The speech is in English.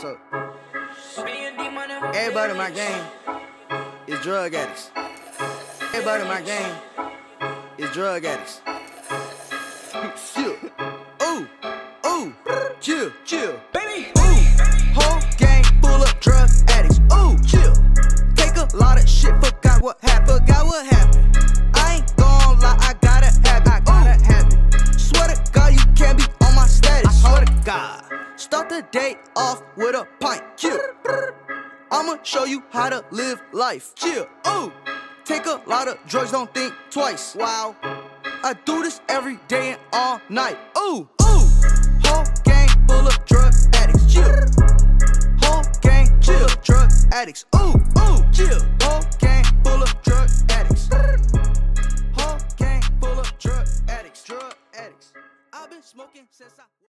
So, everybody in my game is drug addicts. Everybody in my game is drug addicts. chill. Ooh, ooh, chill, chill. Baby, ooh, whole gang full of drug addicts. Ooh, chill. Take a lot of shit, forgot what happened, forgot what happened. I ain't gon' lie, I gotta have it, I gotta have it. Swear to God, you can't be on my status. I swear to God. Start the day off with a pint. Yeah. I'ma show you how to live life. Yeah. Ooh. Take a lot of drugs, don't think twice. Wow. I do this every day and all night. Ooh, ooh. Whole gang full of drug addicts. Yeah. Whole gang full of drug addicts. Ooh, ooh. Chill. Whole gang full of drug addicts. Whole gang full of drug addicts. Drug addicts. I've been smoking since I